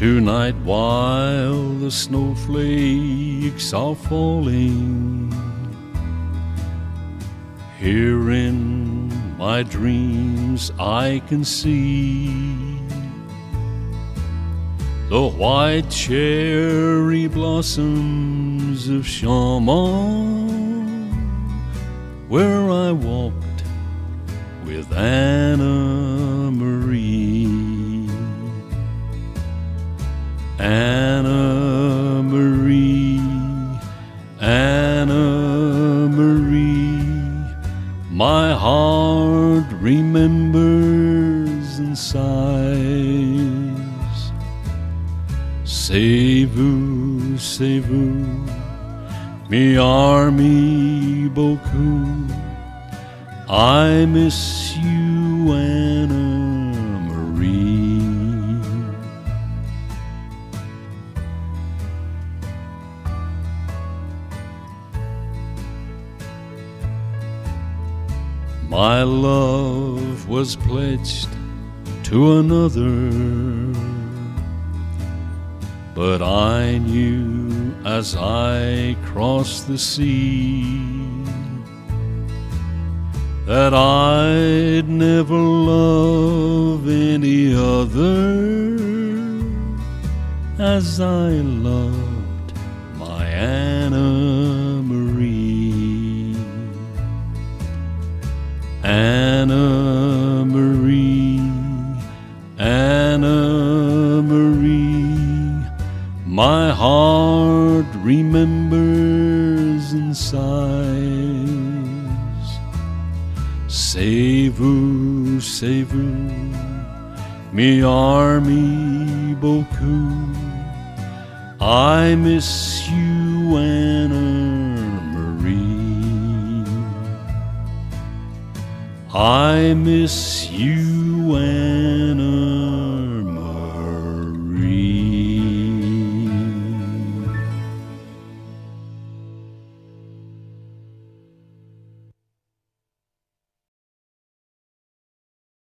Tonight, while the snowflakes are falling, here in my dreams I can see the white cherry blossoms of Chaumont, where I walked with Anna Anna Marie, Anna Marie, my heart remembers and sighs. C'est vous, c'est vous, mi army beaucoup. I miss you, My love was pledged to another, but I knew as I crossed the sea that I'd never love any other as I loved Anna Marie, Anna Marie, my heart remembers and sighs. C'est vous, c'est vous, mi army beaucoup. I miss you, Anna I miss you, Anna